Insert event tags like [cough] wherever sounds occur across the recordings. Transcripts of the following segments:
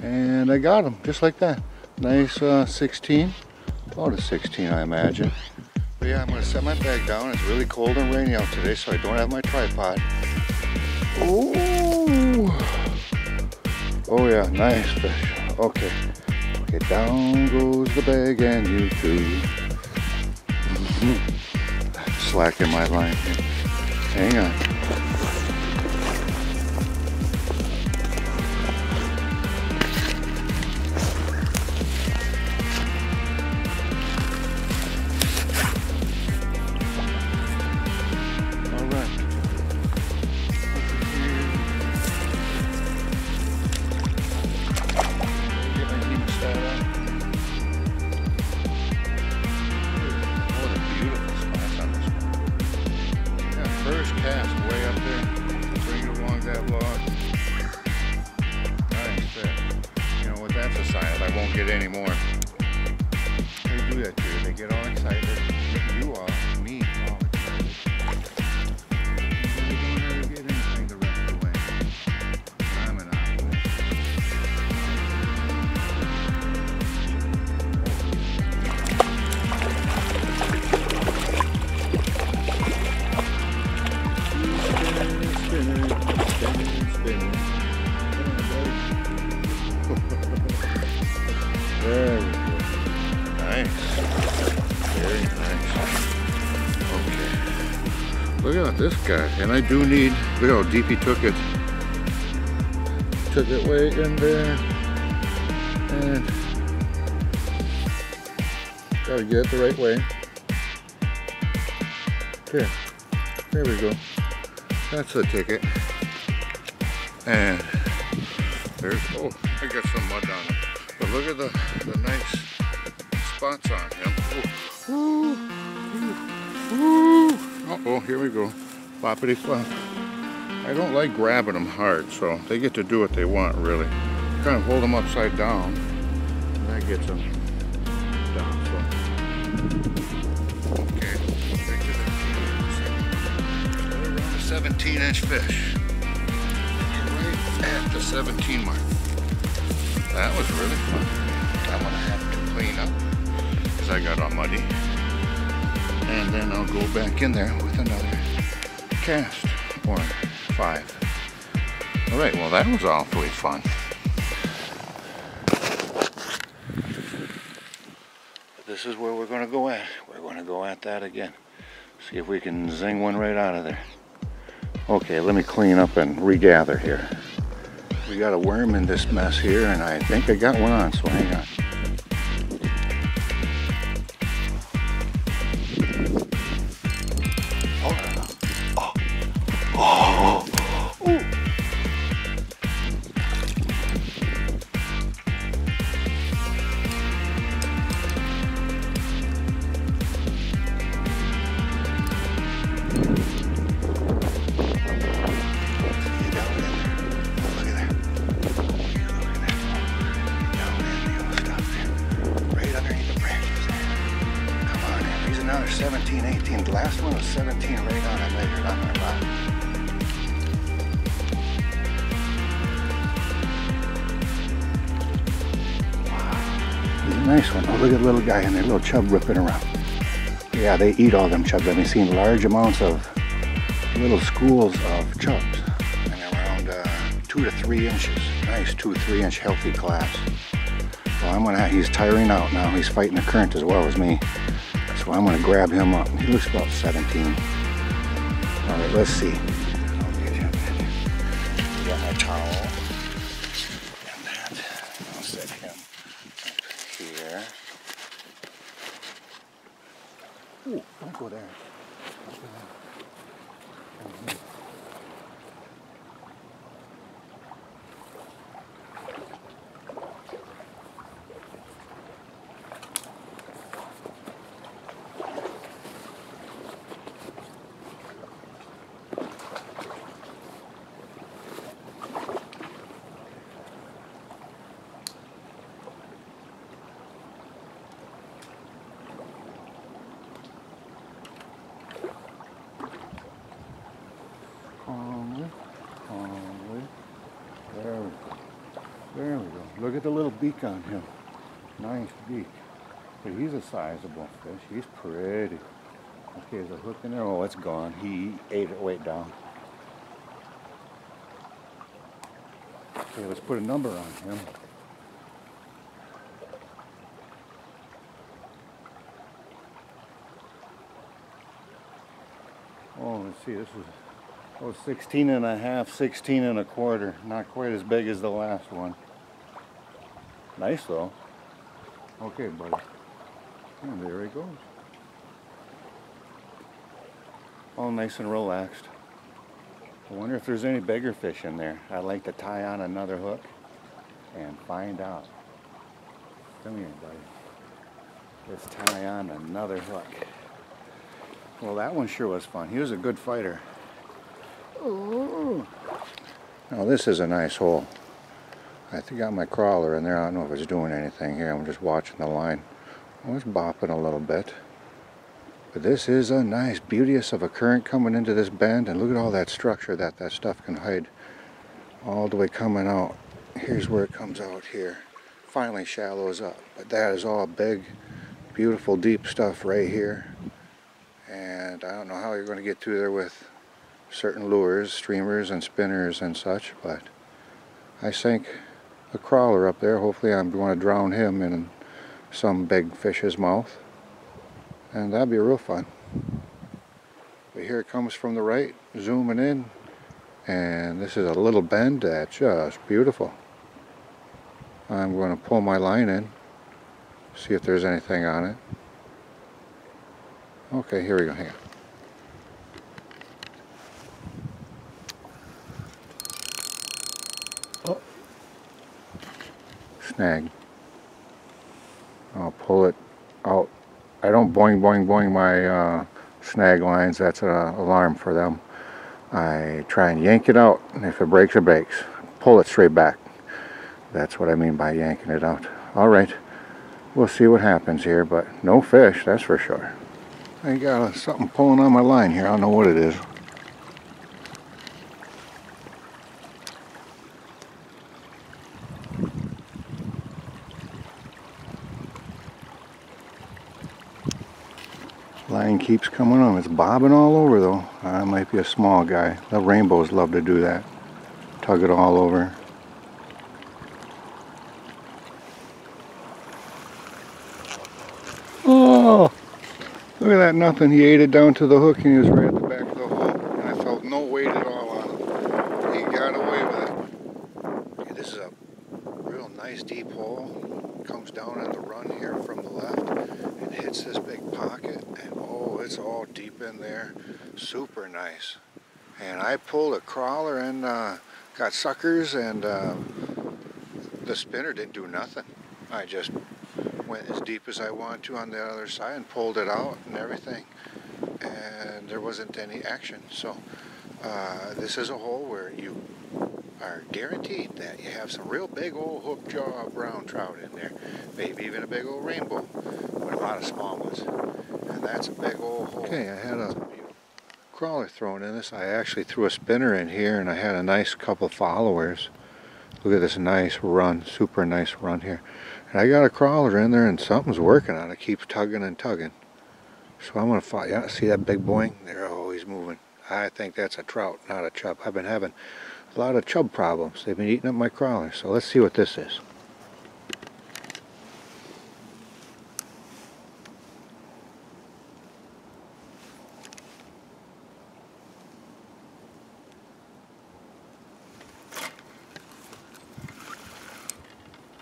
And I got him just like that. Nice uh, 16, about a 16 I imagine. But yeah, I'm gonna set my bag down. It's really cold and rainy out today, so I don't have my tripod. Ooh. Oh yeah, nice fish. Okay. Okay, down goes the bag and you too. [laughs] Slacking my line. Hang on. This guy. And I do need, look how deep he took it. Took it way in there. And gotta get it the right way. Okay, there we go. That's the ticket. And there's, oh, I got some mud on it. But look at the, the nice spots on him. Oh, ooh, ooh, ooh. Uh oh, here we go floppity flop. I don't like grabbing them hard, so they get to do what they want, really. Kind of hold them upside down, and that gets them down, so. Okay, around a 17 inch fish. Right at the 17 mark. That was really fun. I'm gonna have to clean up, because I got all muddy. And then I'll go back in there with another cast, five. All right, well that was awfully fun. This is where we're gonna go at. We're gonna go at that again. See if we can zing one right out of there. Okay, let me clean up and regather here. We got a worm in this mess here and I think I got one on, so hang on. Nice one. Oh, look at the little guy and there, little chub ripping around. Yeah, they eat all them chubs. I've been seeing large amounts of little schools of chubs. And around uh, two to three inches. Nice two, three inch healthy class. Well, I'm gonna, he's tiring out now. He's fighting the current as well as me. So I'm gonna grab him up. He looks about 17. All right, let's see. I'll get him in. Got my towel. go there. Always. There we go. There we go. Look at the little beak on him. Nice beak. But he's a sizable fish. He's pretty. Okay, there's a hook in there. Oh, it's gone. He ate it weight down. Okay, let's put a number on him. Oh, let's see. This is oh, 16 and a half, 16 and a quarter. Not quite as big as the last one. Nice though. Okay, buddy. And there he goes. All nice and relaxed. I wonder if there's any bigger fish in there. I'd like to tie on another hook and find out. Come here, buddy. Let's tie on another hook. Well, that one sure was fun. He was a good fighter. Now this is a nice hole. I got my crawler in there. I don't know if it's doing anything here. I'm just watching the line. Oh, it's bopping a little bit. But this is a nice, beauteous of a current coming into this bend. And look at all that structure that that stuff can hide. All the way coming out. Here's where it comes out here. Finally shallows up. But that is all big, beautiful, deep stuff right here and I don't know how you're going to get through there with certain lures, streamers and spinners and such, but I sank a crawler up there. Hopefully I'm going to drown him in some big fish's mouth, and that'd be real fun. But here it comes from the right, zooming in, and this is a little bend that's just beautiful. I'm going to pull my line in, see if there's anything on it. Okay, here we go. Hang on. Snag. I'll pull it out. I don't boing boing boing my uh, snag lines. That's an alarm for them. I try and yank it out, and if it breaks, it breaks. Pull it straight back. That's what I mean by yanking it out. All right, we'll see what happens here, but no fish, that's for sure. I got something pulling on my line here. I don't know what it is. Line keeps coming on. It's bobbing all over though. I might be a small guy. The rainbows love to do that. Tug it all over. Oh! Look at that nothing. He ate it down to the hook and he was right at the back of the hole. And I felt no weight at all on him. He got away with it. Okay, this is a real nice deep hole. Comes down on the run here from the left and hits this big pocket. And oh, it's all deep in there. Super nice. And I pulled a crawler and uh, got suckers and uh, the spinner didn't do nothing. I just went as deep as I wanted to on the other side and pulled it out and everything. And there wasn't any action. So uh, this is a hole where you are guaranteed that you have some real big old hook jaw brown trout in there maybe even a big old rainbow but a lot of small ones. And that's a big old hole. Okay I had a crawler thrown in this I actually threw a spinner in here and I had a nice couple followers look at this nice run super nice run here and I got a crawler in there and something's working on it. Keeps tugging and tugging. So I'm going to fight. Yeah, see that big boing? There, oh, he's moving. I think that's a trout, not a chub. I've been having a lot of chub problems. They've been eating up my crawler. So let's see what this is.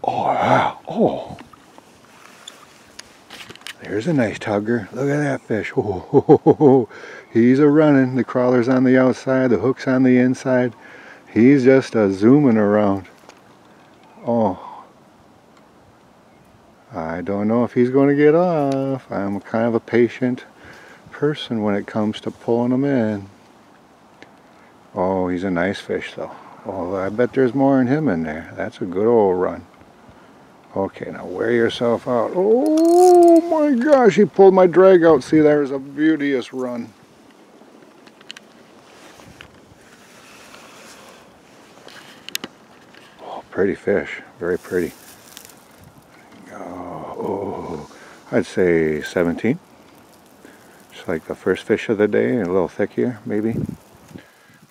Oh, wow. Oh. There's a nice tugger. Look at that fish. [laughs] Oh, he's a running. The crawler's on the outside. The hook's on the inside. He's just a zooming around. Oh. I don't know if he's going to get off. I'm kind of a patient person when it comes to pulling them in. Oh, he's a nice fish though. Oh, I bet there's more in him in there. That's a good old run. Okay, now wear yourself out. Oh my gosh, he pulled my drag out. See, there's a beauteous run. Oh, pretty fish. Very pretty. Oh, I'd say 17. It's like the first fish of the day, a little thick here, maybe. A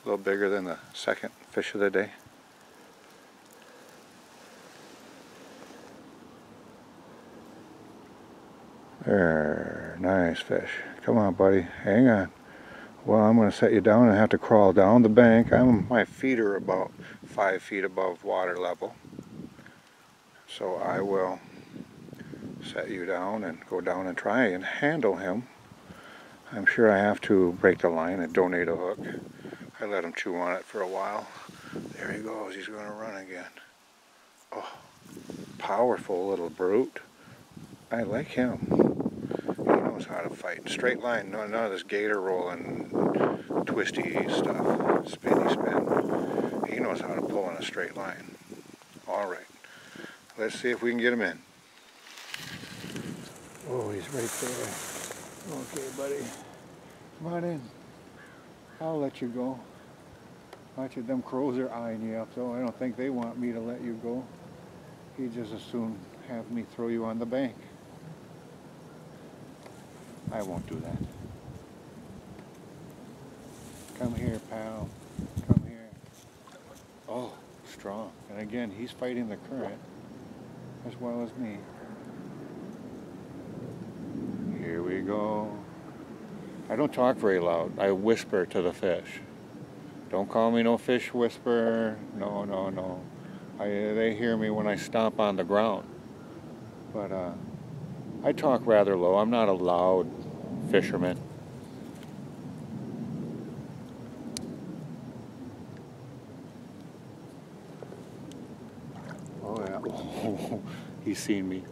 little bigger than the second fish of the day. There, nice fish. Come on, buddy, hang on. Well, I'm going to set you down and have to crawl down the bank. I'm, my feet are about five feet above water level. So I will set you down and go down and try and handle him. I'm sure I have to break the line and donate a hook. I let him chew on it for a while. There he goes. He's going to run again. Oh, powerful little brute. I like him knows how to fight. Straight line, none of this gator rolling, twisty stuff, spinny spin. He knows how to pull in a straight line. All right, let's see if we can get him in. Oh, he's right there. Okay, buddy. Come on in. I'll let you go. Watch it, them crows are eyeing you up, though. I don't think they want me to let you go. He'd just as soon have me throw you on the bank. I won't do that. Come here, pal. Come here. Oh, strong. And again, he's fighting the current as well as me. Here we go. I don't talk very loud. I whisper to the fish. Don't call me no fish whisperer. No, no, no. I, they hear me when I stomp on the ground. But uh, I talk rather low. I'm not a loud fisherman. Oh yeah, oh, [laughs] he's seen me.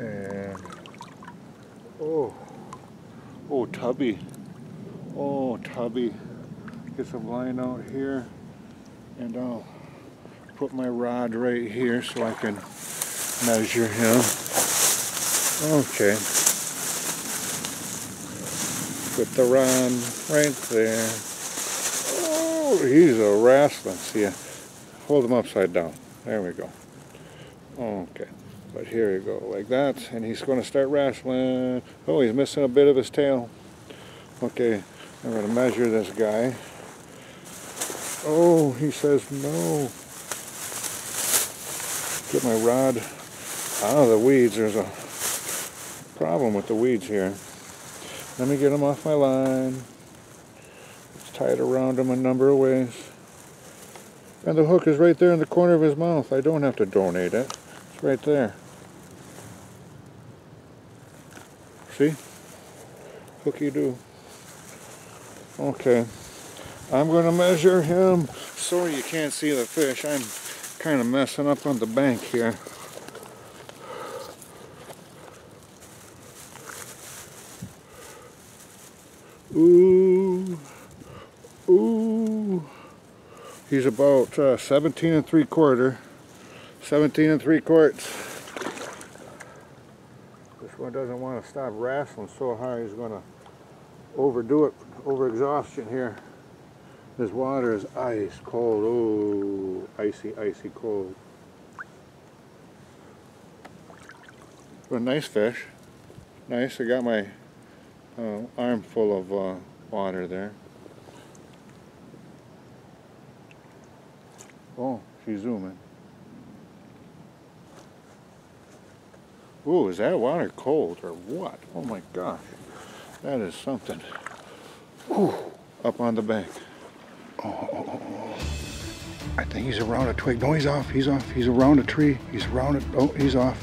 And, oh, oh Tubby, oh Tubby, get some line out here and I'll put my rod right here so I can measure him. Okay. Put the rod right there. Oh, he's a wrestling. See, hold him upside down. There we go. Okay. But here you go, like that, and he's going to start wrestling. Oh, he's missing a bit of his tail. Okay, I'm going to measure this guy. Oh, he says no. Get my rod out of the weeds. There's a problem with the weeds here. Let me get him off my line. Let's tie it around him a number of ways. And the hook is right there in the corner of his mouth. I don't have to donate it. It's right there. See? Hooky do. Okay. I'm going to measure him. Sorry you can't see the fish. I'm kind of messing up on the bank here. Ooh. Ooh. He's about uh, 17 and 3 quarter. 17 and 3 quarts. This one doesn't want to stop wrestling so high he's going to overdo it, over exhaustion here. This water is ice cold. Oh, icy, icy cold. But nice fish. Nice. I got my uh, arm full of uh, water there. Oh, she's zooming. Ooh, is that water cold or what? Oh my gosh. That is something. Ooh, up on the bank. Oh, oh, oh, I think he's around a twig. No, he's off. He's off. He's around a tree. He's around it. Oh, he's off.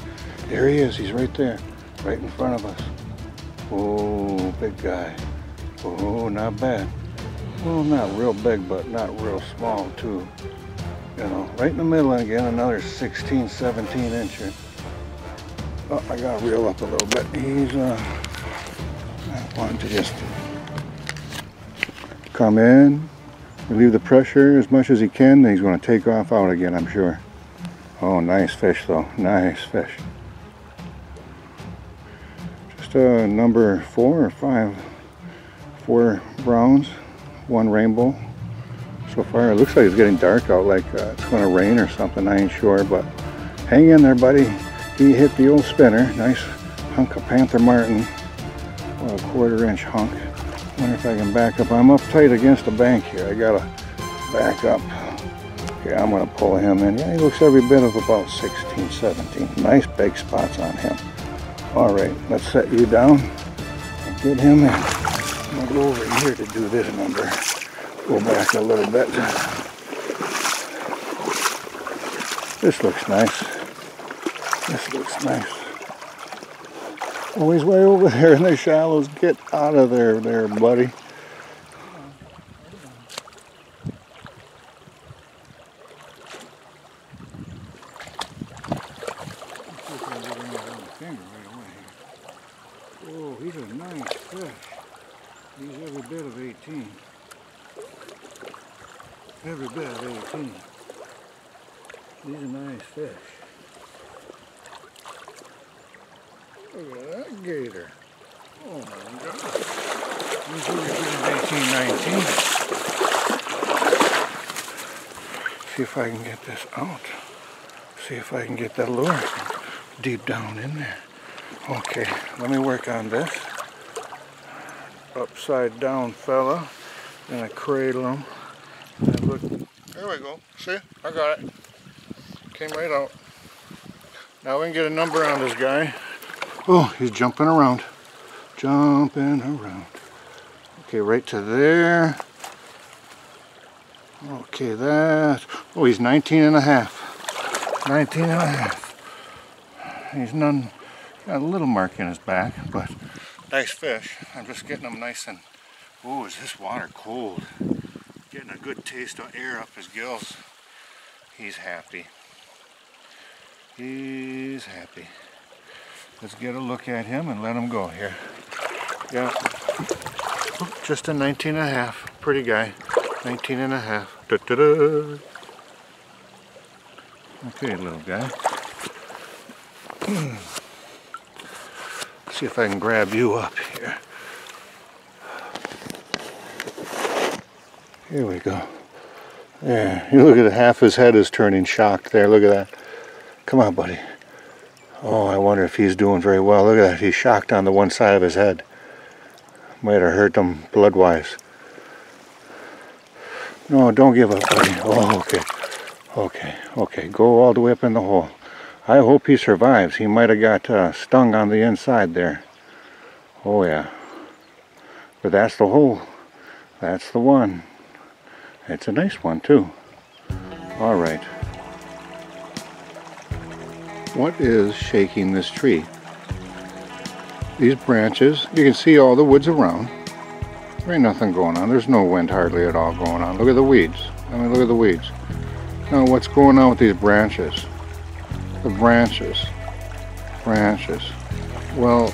There he is. He's right there. Right in front of us. Oh, big guy. Oh, not bad. Well, not real big, but not real small, too. You know, right in the middle again, another 16, 17 incher. Oh, I got to reel up a little bit. He's, uh, I want to just come in, relieve the pressure as much as he can, then he's going to take off out again, I'm sure. Oh, nice fish though. Nice fish. Just uh, number four or five. Four browns, one rainbow. So far, it looks like it's getting dark out, like uh, it's going to rain or something. I ain't sure, but hang in there, buddy. He hit the old spinner. Nice hunk of Panther Martin. a quarter inch hunk. Wonder if I can back up. I'm up tight against the bank here. I gotta back up. Okay, I'm gonna pull him in. Yeah, he looks every bit of about 16, 17. Nice big spots on him. All right, let's set you down and get him in. I'm gonna go over here to do this number. Go back a little bit. This looks nice. This looks nice. Oh, he's way over there in the shallows. Get out of there, there, buddy. Oh, he's a nice fish. He's every bit of 18. Every bit of 18. He's a nice fish. Look at that gator. Oh my god. He's every bit of 18, 19. See if I can get this out. See if I can get that lure deep down in there. Okay, let me work on this. Upside down fella. And I cradle him. Look. There we go. See? I got it. Came right out. Now we can get a number on this guy. Oh, he's jumping around. Jumping around. Okay, right to there. Okay, that. Oh, he's 19 and a half. 19 and a half. He's none Got a little mark in his back, but nice fish. I'm just getting him nice and, ooh, is this water cold? Getting a good taste of air up his gills. He's happy. He's happy. Let's get a look at him and let him go here. Yeah, just a 19 and a half. Pretty guy. 19 and a half. Da -da -da. Okay, little guy. see if I can grab you up here. Here we go. There, you look at half his head is turning shocked there. Look at that. Come on, buddy. Oh, I wonder if he's doing very well. Look at that. He's shocked on the one side of his head. Might have hurt them blood-wise. No, don't give up, buddy. Oh, okay. Okay, okay. Go all the way up in the hole. I hope he survives. He might have got uh, stung on the inside there. Oh yeah. But that's the hole. That's the one. It's a nice one too. All right. What is shaking this tree? These branches, you can see all the woods around. There ain't nothing going on. There's no wind hardly at all going on. Look at the weeds. I mean, look at the weeds. Now, what's going on with these branches? the branches. Branches. Well,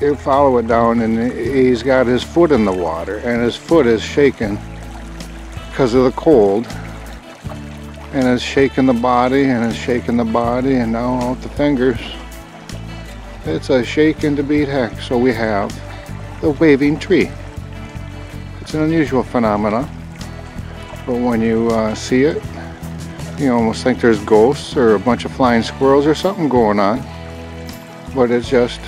you follow it down and he's got his foot in the water and his foot is shaking because of the cold and it's shaking the body and it's shaking the body and now out the fingers. It's a shaking to beat hack. So we have the waving tree. It's an unusual phenomenon, but when you uh, see it, you almost think there's ghosts or a bunch of flying squirrels or something going on. But it's just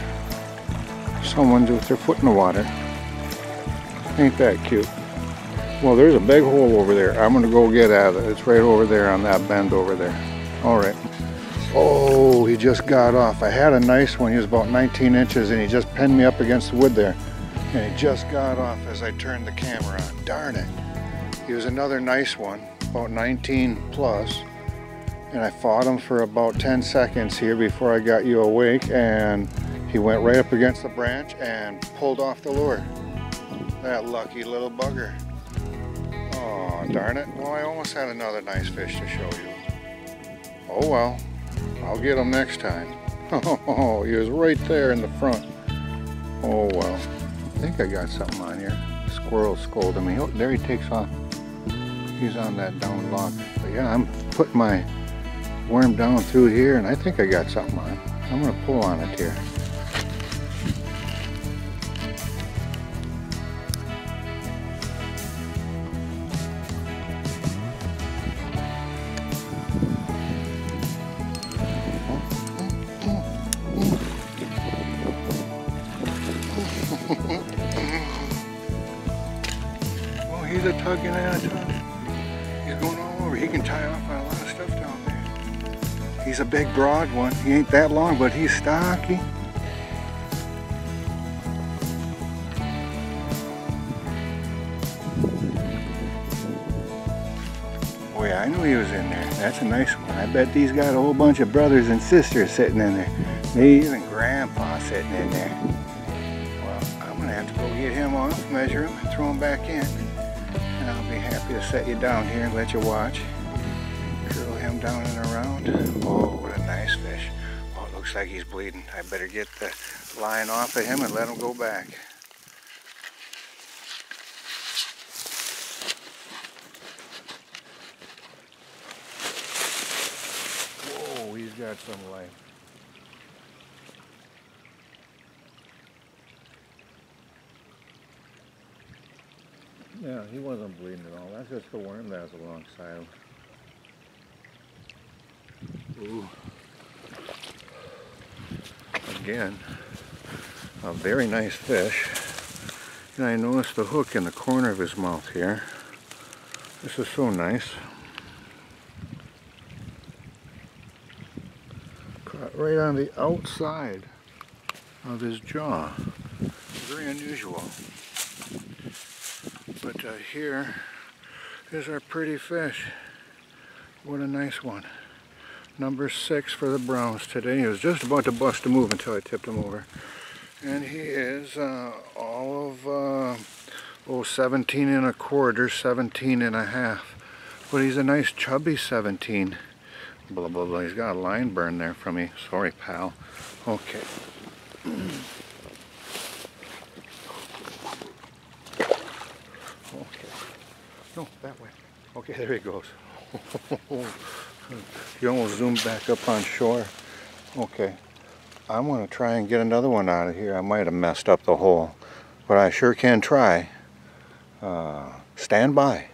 someone with their foot in the water. Ain't that cute? Well, there's a big hole over there. I'm to go get at it. It's right over there on that bend over there. All right. Oh, he just got off. I had a nice one. He was about 19 inches and he just pinned me up against the wood there. And he just got off as I turned the camera on. Darn it. He was another nice one about 19 plus and I fought him for about 10 seconds here before I got you awake and he went right up against the branch and pulled off the lure. That lucky little bugger. Oh, darn it. Well, I almost had another nice fish to show you. Oh well, I'll get him next time. Oh, [laughs] he was right there in the front. Oh well. I think I got something on here. Squirrel scolded me. Oh, there he takes off he's on that down log. But yeah, I'm putting my worm down through here and I think I got something on. I'm gonna pull on it here. One. He ain't that long, but he's stocky. Boy, I knew he was in there. That's a nice one. I bet these got a whole bunch of brothers and sisters sitting in there. Maybe even grandpa sitting in there. Well, I'm gonna have to go get him off, measure him, throw him back in. And I'll be happy to set you down here and let you watch. Curl him down and around. Oh, nice fish. Oh, it looks like he's bleeding. I better get the line off of him and let him go back. Whoa, he's got some life. Yeah, he wasn't bleeding at all. That's just the worm that was alongside him. Ooh. Again, a very nice fish. And I noticed the hook in the corner of his mouth here. This is so nice. Caught right on the outside of his jaw. Very unusual. But uh, here is our pretty fish. What a nice one. Number six for the Browns today. He was just about to bust a move until I tipped him over. And he is uh, all of, uh, oh, 17 and a quarter, 17 and a half. But he's a nice chubby 17. Blah, blah, blah. He's got a line burn there from me. Sorry, pal. Okay. [clears throat] Okay. No, that way. Okay, there he goes. [laughs] he almost zoomed back up on shore. Okay. I'm going to try and get another one out of here. I might have messed up the hole, but I sure can try. Uh, stand by.